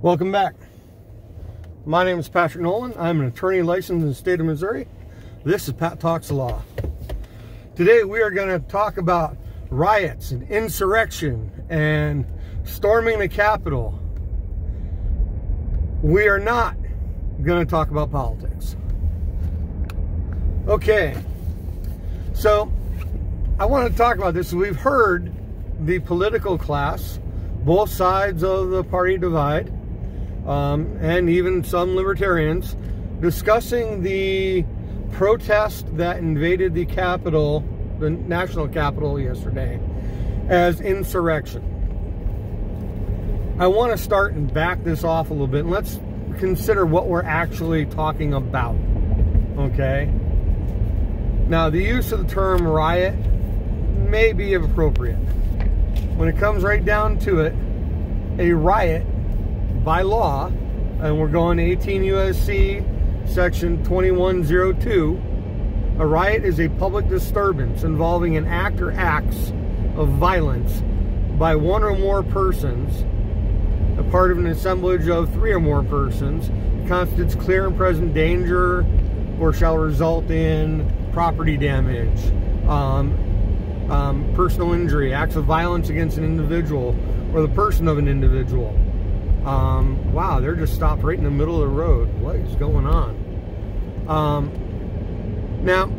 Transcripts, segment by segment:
Welcome back. My name is Patrick Nolan. I'm an attorney licensed in the state of Missouri. This is Pat Talks Law. Today we are going to talk about riots and insurrection and storming the Capitol. We are not going to talk about politics. Okay, so I want to talk about this. We've heard the political class, both sides of the party divide, um, and even some libertarians discussing the protest that invaded the capital, the national capital yesterday, as insurrection. I want to start and back this off a little bit. And let's consider what we're actually talking about. Okay? Now, the use of the term riot may be appropriate. When it comes right down to it, a riot by law, and we're going 18 USC section 2102, a riot is a public disturbance involving an act or acts of violence by one or more persons, a part of an assemblage of three or more persons, constitutes clear and present danger or shall result in property damage, um, um, personal injury, acts of violence against an individual or the person of an individual. Um, wow, they're just stopped right in the middle of the road. What is going on? Um, now,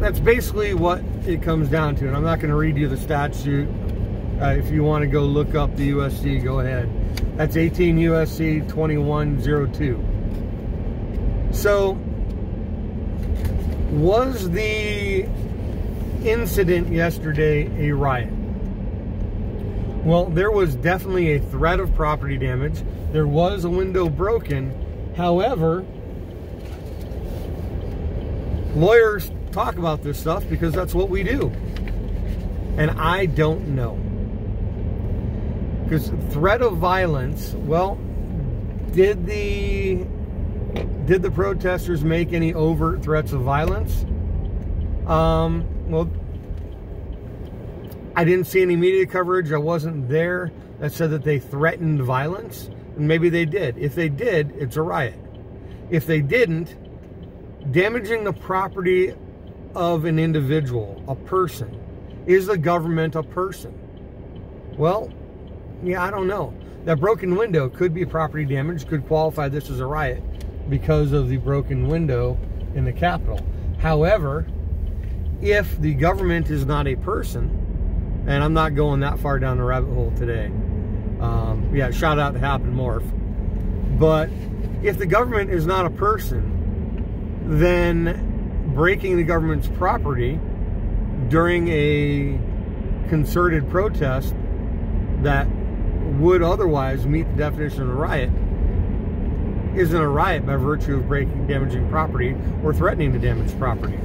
that's basically what it comes down to. And I'm not going to read you the statute. Uh, if you want to go look up the USC, go ahead. That's 18 USC 2102. So, was the incident yesterday a riot? Well, there was definitely a threat of property damage. There was a window broken. However, lawyers talk about this stuff because that's what we do. And I don't know. Because threat of violence, well, did the did the protesters make any overt threats of violence? Um, well, I didn't see any media coverage. I wasn't there that said that they threatened violence. And maybe they did. If they did, it's a riot. If they didn't, damaging the property of an individual, a person, is the government a person? Well, yeah, I don't know. That broken window could be property damage, could qualify this as a riot because of the broken window in the Capitol. However, if the government is not a person, and I'm not going that far down the rabbit hole today. Um, yeah, shout out to Happen Morph. But if the government is not a person, then breaking the government's property during a concerted protest that would otherwise meet the definition of a riot isn't a riot by virtue of breaking, damaging property, or threatening to damage property.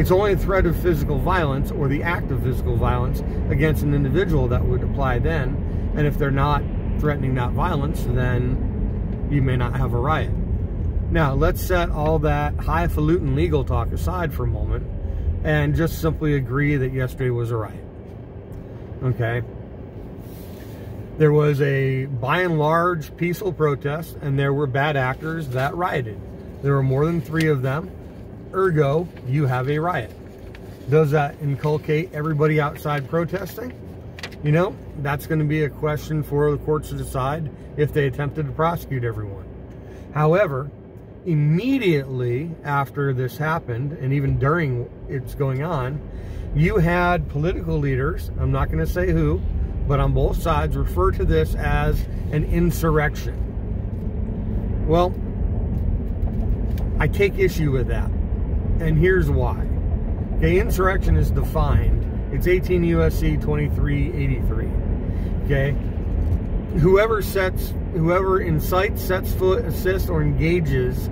It's only a threat of physical violence or the act of physical violence against an individual that would apply then. And if they're not threatening that violence, then you may not have a riot. Now, let's set all that highfalutin legal talk aside for a moment and just simply agree that yesterday was a riot. Okay? There was a, by and large, peaceful protest, and there were bad actors that rioted. There were more than three of them ergo, you have a riot. Does that inculcate everybody outside protesting? You know, that's going to be a question for the courts to decide if they attempted to prosecute everyone. However, immediately after this happened, and even during it's going on, you had political leaders, I'm not going to say who, but on both sides refer to this as an insurrection. Well, I take issue with that. And here's why. Okay, insurrection is defined. It's 18 USC 2383. Okay? Whoever sets, whoever incites, sets foot, assists, or engages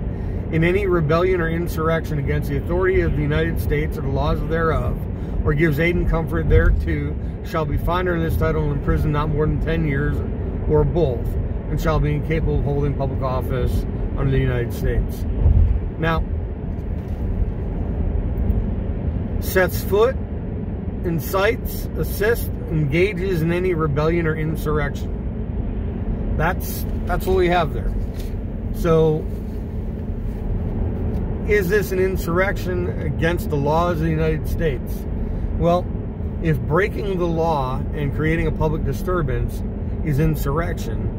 in any rebellion or insurrection against the authority of the United States or the laws thereof, or gives aid and comfort thereto, shall be fined under this title and imprisoned not more than 10 years or both, and shall be incapable of holding public office under the United States. Now, sets foot, incites, assists, engages in any rebellion or insurrection. That's that's what we have there. So is this an insurrection against the laws of the United States? Well, if breaking the law and creating a public disturbance is insurrection,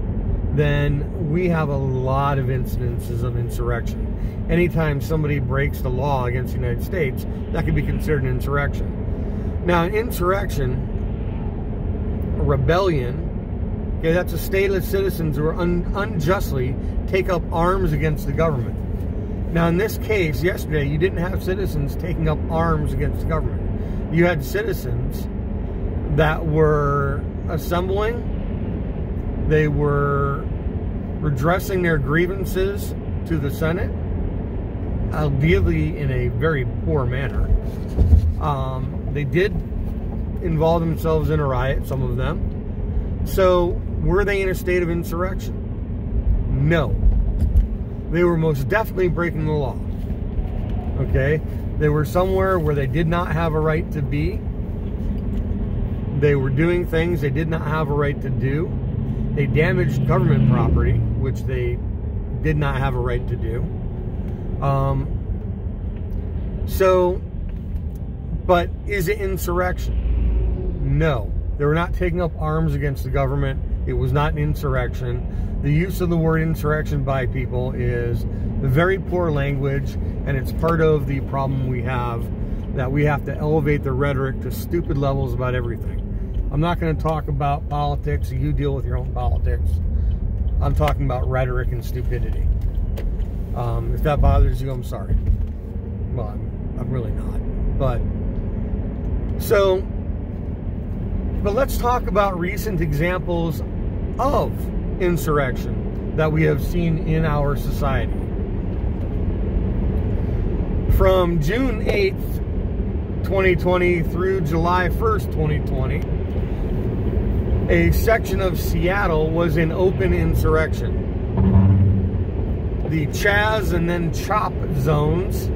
then we have a lot of incidences of insurrection. Anytime somebody breaks the law against the United States, that could be considered an insurrection. Now, an insurrection, a rebellion, Okay, that's a stateless citizens who un unjustly take up arms against the government. Now, in this case, yesterday, you didn't have citizens taking up arms against the government. You had citizens that were assembling, they were redressing their grievances to the Senate, ideally in a very poor manner. Um, they did involve themselves in a riot, some of them. So were they in a state of insurrection? No. They were most definitely breaking the law. Okay? They were somewhere where they did not have a right to be. They were doing things they did not have a right to do. They damaged government property, which they did not have a right to do. Um, so, but is it insurrection? No. They were not taking up arms against the government it was not an insurrection. The use of the word insurrection by people is very poor language, and it's part of the problem we have that we have to elevate the rhetoric to stupid levels about everything. I'm not going to talk about politics. You deal with your own politics. I'm talking about rhetoric and stupidity. Um, if that bothers you, I'm sorry. Well, I'm, I'm really not. But, so, but let's talk about recent examples of insurrection that we have seen in our society. From June 8th, 2020 through July 1st, 2020, a section of Seattle was in open insurrection. The Chaz and then Chop zones,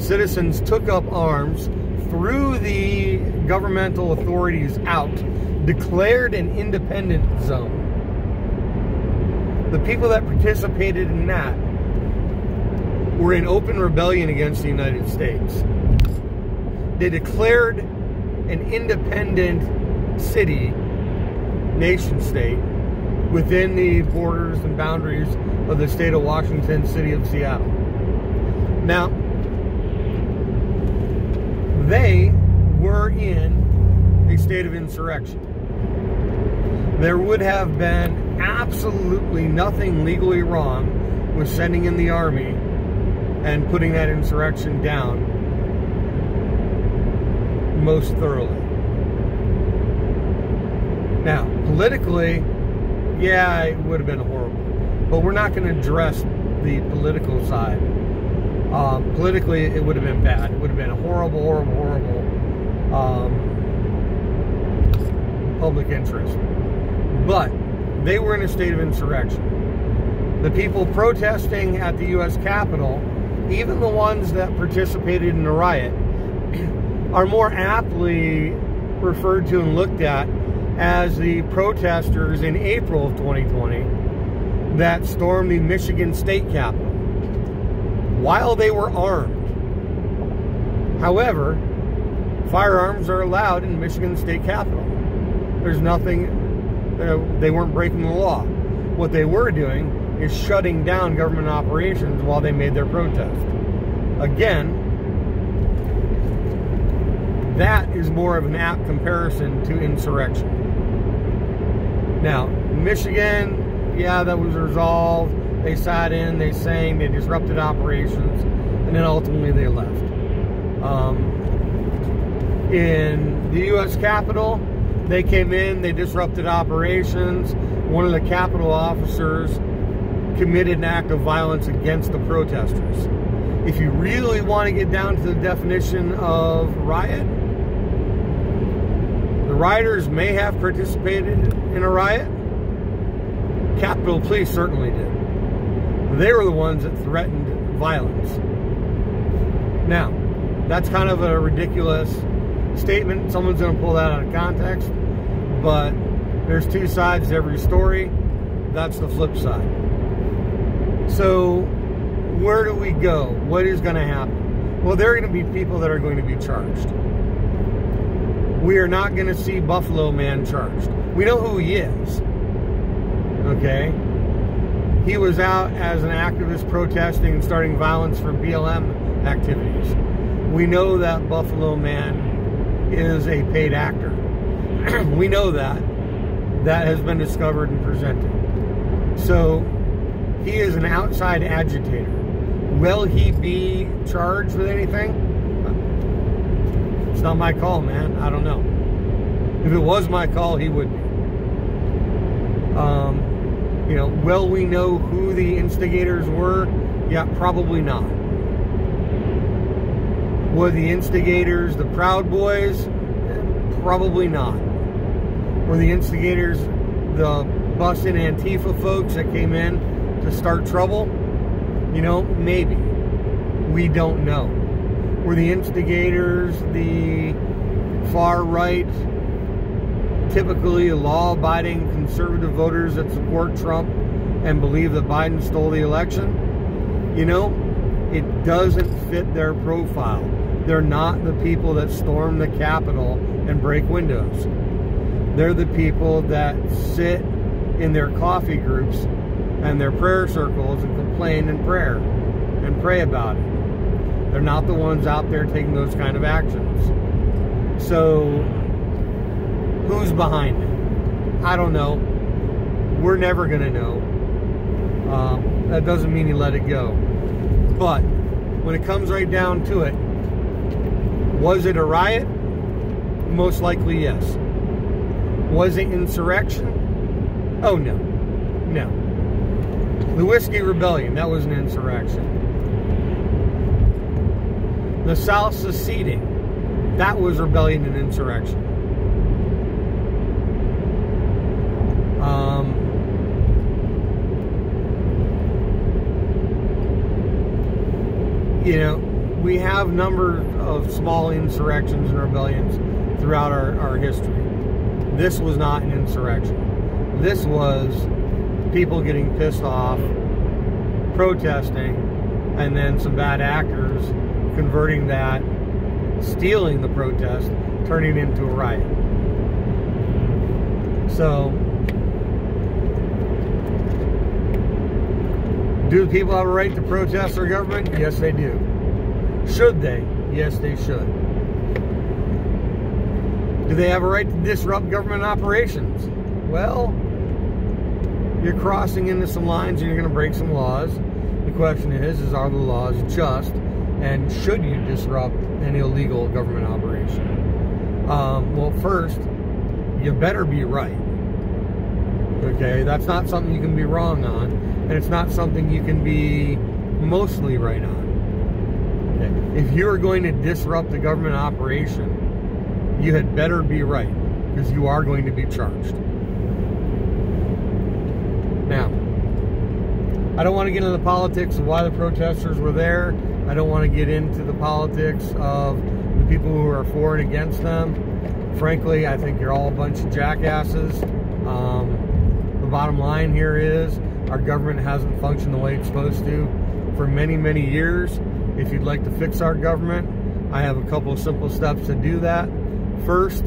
citizens took up arms, threw the governmental authorities out, declared an independent zone the people that participated in that were in open rebellion against the United States. They declared an independent city, nation state, within the borders and boundaries of the state of Washington, city of Seattle. Now, they were in a state of insurrection. There would have been absolutely nothing legally wrong with sending in the army and putting that insurrection down most thoroughly. Now, politically, yeah, it would have been horrible. But we're not going to address the political side. Um, politically, it would have been bad. It would have been a horrible, horrible, horrible um, public interest. But they were in a state of insurrection. The people protesting at the U.S. Capitol, even the ones that participated in the riot, are more aptly referred to and looked at as the protesters in April of 2020 that stormed the Michigan State Capitol while they were armed. However, firearms are allowed in Michigan State Capitol. There's nothing uh, they weren't breaking the law. What they were doing is shutting down government operations while they made their protest. Again, that is more of an apt comparison to insurrection. Now, Michigan, yeah, that was resolved. They sat in, they sang, they disrupted operations, and then ultimately they left. Um, in the U.S. Capitol, they came in, they disrupted operations. One of the Capitol officers committed an act of violence against the protesters. If you really want to get down to the definition of riot, the rioters may have participated in a riot. Capitol Police certainly did. They were the ones that threatened violence. Now, that's kind of a ridiculous statement. Someone's going to pull that out of context but there's two sides to every story. That's the flip side. So, where do we go? What is going to happen? Well, there are going to be people that are going to be charged. We are not going to see Buffalo Man charged. We know who he is. Okay? He was out as an activist protesting and starting violence for BLM activities. We know that Buffalo Man is a paid actor. we know that. That has been discovered and presented. So he is an outside agitator. Will he be charged with anything? It's not my call, man. I don't know. If it was my call, he would be. Um, you know, well, we know who the instigators were? Yeah, probably not. Were the instigators the Proud Boys? Probably not. Were the instigators the busting Antifa folks that came in to start trouble? You know, maybe. We don't know. Were the instigators the far right typically law abiding conservative voters that support Trump and believe that Biden stole the election, you know, it doesn't fit their profile. They're not the people that storm the Capitol and break windows. They're the people that sit in their coffee groups and their prayer circles and complain in prayer and pray about it. They're not the ones out there taking those kind of actions. So Who's behind it? I don't know. We're never going to know. Um, that doesn't mean you let it go. But when it comes right down to it, was it a riot? Most likely, yes. Was it insurrection? Oh, no. No. The Whiskey Rebellion, that was an insurrection. The South seceding, that was rebellion and insurrection. Um, you know, we have number of small insurrections and rebellions throughout our, our history. This was not an insurrection. This was people getting pissed off, protesting, and then some bad actors converting that, stealing the protest, turning it into a riot. So, Do people have a right to protest their government? Yes, they do. Should they? Yes, they should. Do they have a right to disrupt government operations? Well, you're crossing into some lines and you're going to break some laws. The question is, is are the laws just? And should you disrupt an illegal government operation? Um, well, first, you better be right. Okay, that's not something you can be wrong on and it's not something you can be mostly right on. Okay. If you are going to disrupt the government operation, you had better be right because you are going to be charged. Now, I don't want to get into the politics of why the protesters were there. I don't want to get into the politics of the people who are for and against them. Frankly, I think you're all a bunch of jackasses. Um, the bottom line here is our government hasn't functioned the way it's supposed to for many, many years. If you'd like to fix our government, I have a couple of simple steps to do that. First,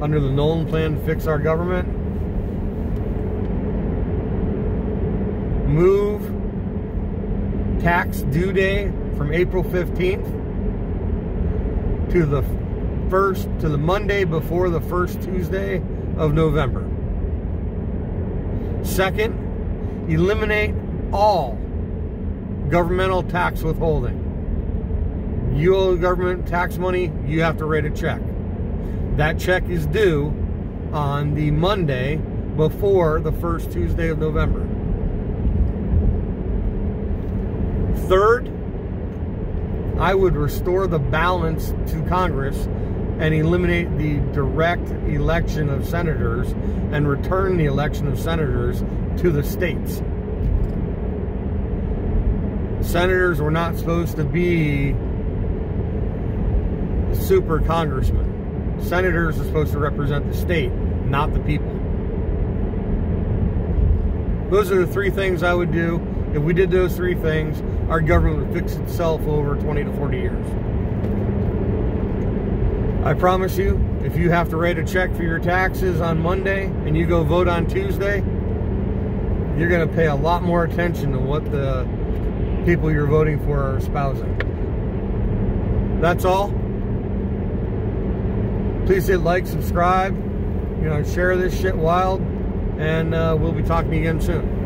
under the Nolan plan to fix our government, move tax due day from April 15th to the first to the Monday before the first Tuesday of November. Second, eliminate all governmental tax withholding. You owe the government tax money, you have to write a check. That check is due on the Monday before the first Tuesday of November. Third, I would restore the balance to Congress and eliminate the direct election of senators and return the election of senators to the states. Senators were not supposed to be super congressmen. Senators are supposed to represent the state, not the people. Those are the three things I would do. If we did those three things, our government would fix itself over 20 to 40 years. I promise you, if you have to write a check for your taxes on Monday and you go vote on Tuesday, you're going to pay a lot more attention to what the people you're voting for are espousing. That's all. Please hit like, subscribe, you know, share this shit wild, and uh, we'll be talking again soon.